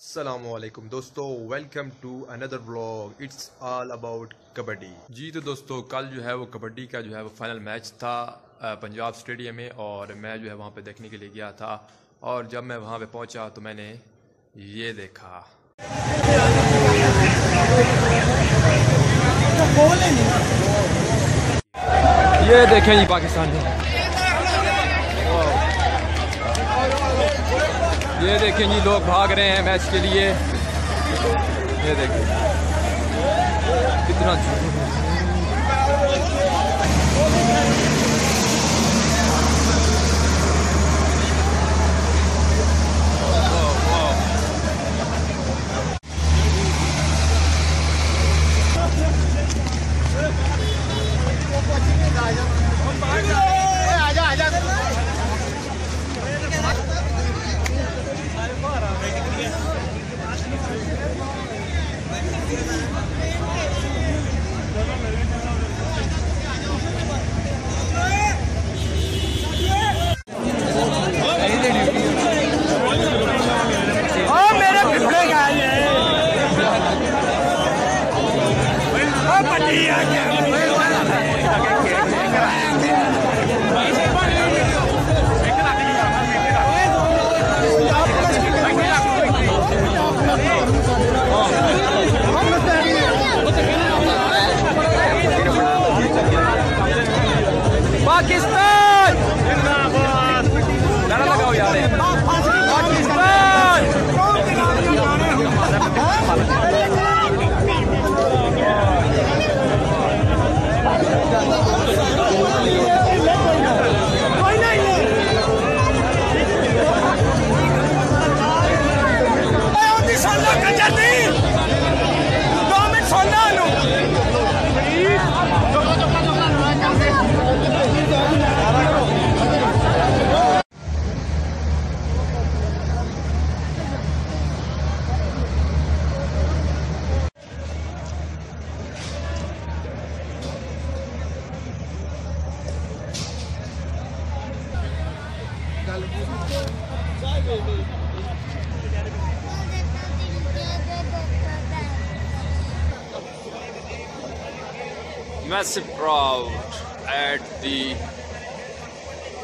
السلام علیکم دوستو welcome to another vlog it's all about kabaddi. جی تو دوستو کل جو ہے وہ کبڈی کا جو ہے وہ فائنل میچ تھا پنجاب اسٹیڈیم میں اور میں جو ہے وہاں پہ دیکھنے کے لیے گیا تھا۔ اور جب میں وہاں پہ پہنچا تو میں نے یہ دیکھا۔ یہ دیکھیں جی پاکستان یہ دیکھیں جی لوگ بھاگ رہے ہیں میچ کے لیے۔ یہ دیکھیں۔ کتنا Pakistan Massive crowd at the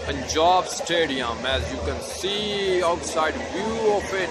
Punjab Stadium as you can see outside view of it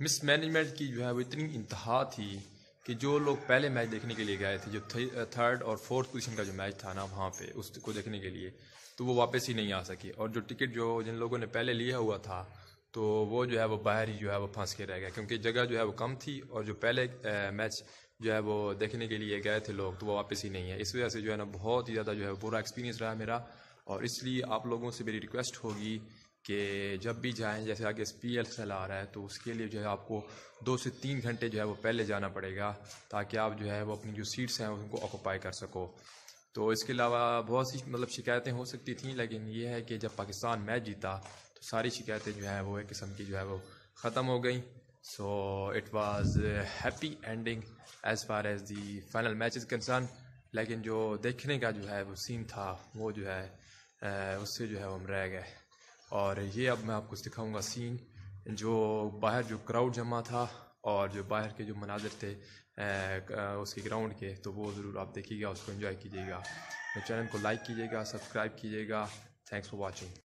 miss management کی جو ہے وہ اتنی انتہا تھی کہ جو لوگ پہلے میچ دیکھنے کے لیے گئے تھے، جو تھرڈ اور فورتھ پوزیشن کا جو میچ تھا نا وہاں پہ، اس کو دیکھنے کے لیے، تو وہ واپس ہی نہیں آ سکی۔ اور جو ٹکٹ جو جن لوگوں نے پہلے لیا ہوا تھا، تو وہ جو ہے وہ باہر ہی جو ہے وہ پھنس کے رہ گیا کیونکہ جگہ جو ہے وہ کم تھی اور جو پہلے میچ جو ہے وہ دیکھنے کے لیے گئے تھے لوگ، تو وہ واپس ہی نہیں ہے۔ اس وجہ سے جو ہے نا بہت ہی زیادہ جو ہے برا ایکسپیرینس رہا میرا، اور اس لیے آپ لوگوں سے میری ریکویسٹ ہوگی کہ جب بھی جائیں، جیسے آگے ایس پی ایل چلا آ رہا ہے، تو اس کے لیے جو ہے آپ کو دو سے تین گھنٹے جو ہے وہ پہلے جانا پڑے گا تاکہ آپ جو ہے وہ اپنی جو سیٹس ہیں، ان کو آکوپائی کر سکو۔ تو اس کے علاوہ بہت سی مطلب شکایتیں ہو سکتی تھیں، لیکن یہ ہے کہ جب پاکستان میچ جیتا، تو ساری شکایتیں جو ہیں وہ ایک قسم کی جو ہے وہ ختم ہو گئیں۔ So it was happy ending as far as the final match is concerned لیکن جو دیکھنے کا جو ہے وہ سین تھا، وہ جو ہے اس سے جو ہے ہم رہ گئے۔ اور یہ اب میں آپ کو دکھاؤں گا سین جو باہر جو کراؤڈ جمع تھا اور جو باہر کے جو مناظر تھے اس کے گراؤنڈ کے، تو وہ ضرور آپ دیکھیے گا، اس کو انجوائے کیجیے گا۔ چینل کو لائک کیجیے گا سبسکرائب کیجیے گا۔ Thanks for watching